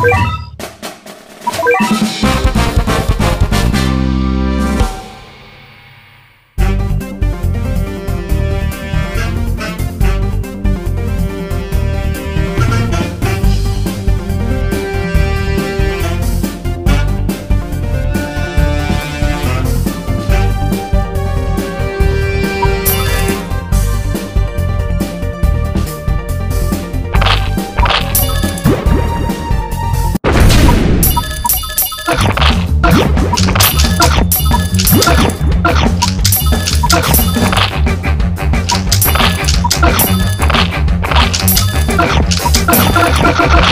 Música Let's go.